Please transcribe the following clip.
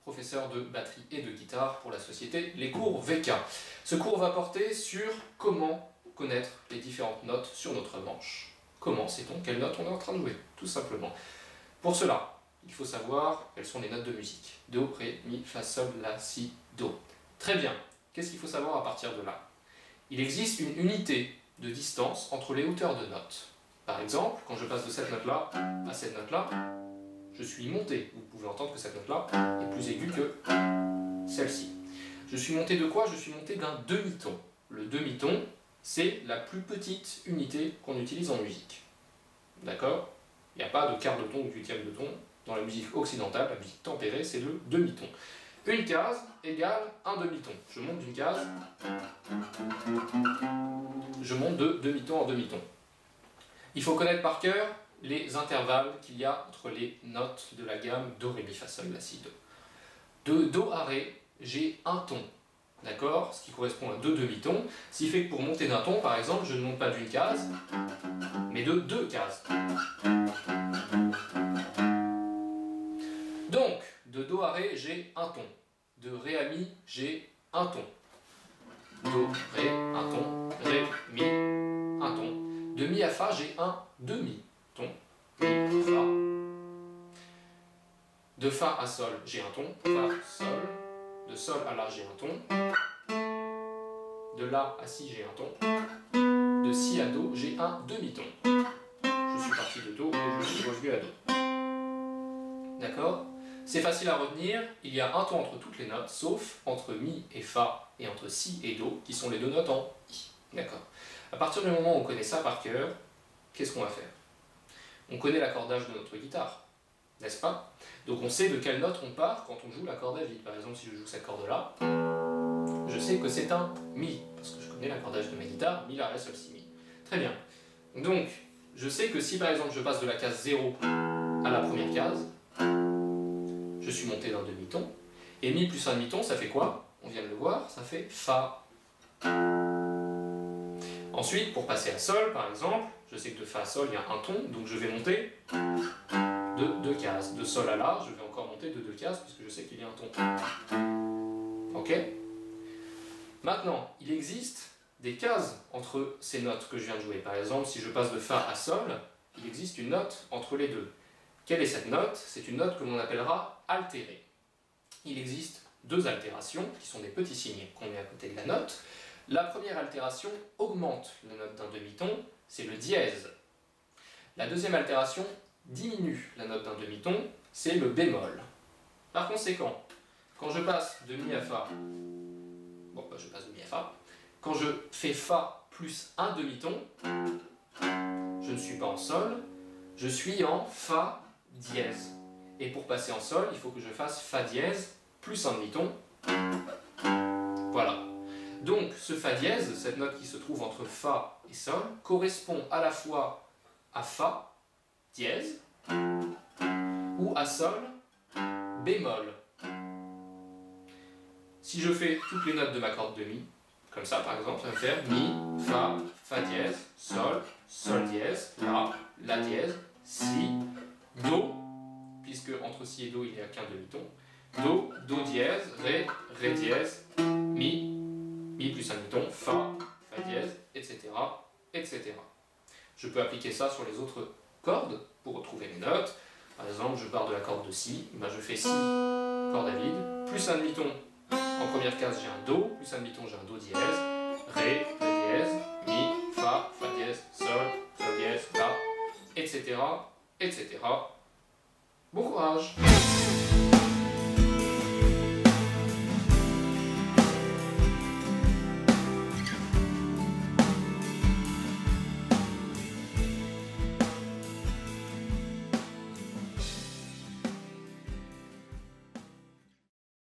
Professeur de batterie et de guitare pour la société Les Cours VK. Ce cours va porter sur comment connaître les différentes notes sur notre manche. Comment sait-on quelle note on est en train de jouer, tout simplement. Pour cela, il faut savoir quelles sont les notes de musique. Do, Ré, Mi, Fa, Sol, La, Si, Do. Très bien. Qu'est-ce qu'il faut savoir à partir de là? Il existe une unité de distance entre les hauteurs de notes. Par exemple, quand je passe de cette note-là à cette note-là, je suis monté. Vous pouvez entendre que cette note-là est plus aiguë que celle-ci. Je suis monté de quoi? Je suis monté d'un demi-ton. Le demi-ton, c'est la plus petite unité qu'on utilise en musique. D'accord? Il n'y a pas de quart de ton ou huitième de ton. Dans la musique occidentale, la musique tempérée, c'est le demi-ton. Une case égale un demi-ton. Je monte d'une case, je monte de demi-ton en demi-ton. Il faut connaître par cœur les intervalles qu'il y a entre les notes de la gamme Do, Ré, Mi, Fa, Sol, La, Si, Do. De Do à Ré, j'ai un ton, d'accord Ce qui correspond à deux demi-tons, ce qui fait que pour monter d'un ton, par exemple, je ne monte pas d'une case, mais de deux cases. Donc, de Do à Ré, j'ai un ton. De Ré à Mi, j'ai un ton. Do, Ré, un ton. Ré, Mi, un ton. De Mi à Fa, j'ai un demi-ton. Mi, Fa. De Fa à Sol, j'ai un ton. Fa, Sol. De Sol à La, j'ai un ton. De La à Si, j'ai un ton. De Si à Do, j'ai un demi-ton. Je suis parti de Do et je suis revenu à Do. D'accord? C'est facile à retenir, il y a un ton entre toutes les notes, sauf entre Mi et Fa et entre Si et Do, qui sont les deux notes en I. D'accord? À partir du moment où on connaît ça par cœur, qu'est-ce qu'on va faire? On connaît l'accordage de notre guitare, n'est-ce pas? Donc on sait de quelle note on part quand on joue la corde à. Par exemple, si je joue cette corde-là, je sais que c'est un Mi, parce que je connais l'accordage de ma guitare, Mi, La, Ré, Sol, Si, Mi. Très bien. Donc, je sais que si par exemple je passe de la case 0 à la première case, je suis monté d'un demi-ton, et mi plus un demi-ton, ça fait quoi? On vient de le voir, ça fait fa. Ensuite, pour passer à sol, par exemple, je sais que de fa à sol, il y a un ton, donc je vais monter de deux cases. De sol à la, je vais encore monter de deux cases, puisque je sais qu'il y a un ton. Ok? Maintenant, il existe des cases entre ces notes que je viens de jouer. Par exemple, si je passe de fa à sol, il existe une note entre les deux. Quelle est cette note? C'est une note que l'on appellera altérée. Il existe deux altérations, qui sont des petits signes qu'on met à côté de la note. La première altération augmente la note d'un demi-ton, c'est le dièse. La deuxième altération diminue la note d'un demi-ton, c'est le bémol. Par conséquent, quand je passe de Mi à Fa, bon, bah, je passe de Mi à Fa, quand je fais Fa plus un demi-ton, je ne suis pas en Sol, je suis en Fa dièse. Et pour passer en sol, il faut que je fasse Fa dièse plus un demi-ton. Voilà. Donc ce Fa dièse, cette note qui se trouve entre Fa et Sol, correspond à la fois à Fa dièse ou à Sol bémol. Si je fais toutes les notes de ma corde de Mi, comme ça par exemple, ça va faire Mi, Fa, Fa dièse, Sol, Sol dièse, La, La dièse, Si, Do, puisque entre Si et Do il n'y a qu'un demi-ton, Do, Do dièse, Ré, Ré dièse, Mi, Mi plus un demi-ton, Fa, Fa dièse, etc.. Je peux appliquer ça sur les autres cordes pour retrouver mes notes. Par exemple, je pars de la corde de Si, ben je fais Si, corde à vide, plus un demi-ton, en première case j'ai un Do, plus un demi-ton j'ai un Do dièse, Ré, Ré dièse, Mi, Fa, Fa dièse, Sol, Sol dièse, La, etc. Bon courage